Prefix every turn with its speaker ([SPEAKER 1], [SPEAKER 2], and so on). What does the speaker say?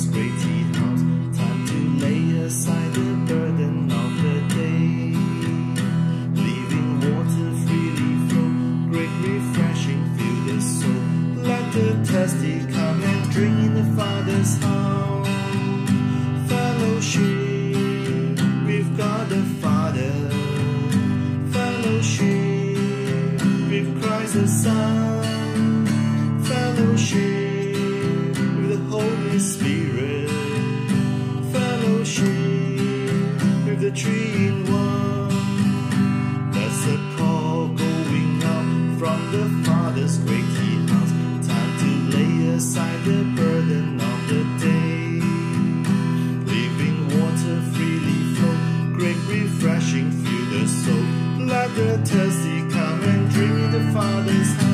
[SPEAKER 1] this weighty house. Time to lay aside the burden of the day. Leaving water freely flow, great refreshing fill the soul. Let the thirsty come and drink in the Father's house. Fellowship with God the Father. Fellowship with Christ the Son. With in One. That's a call going up from the Father's great house. Time to lay aside the burden of the day. Living water freely flow, great refreshing through the soul. Let the thirsty come and drink the Father's house.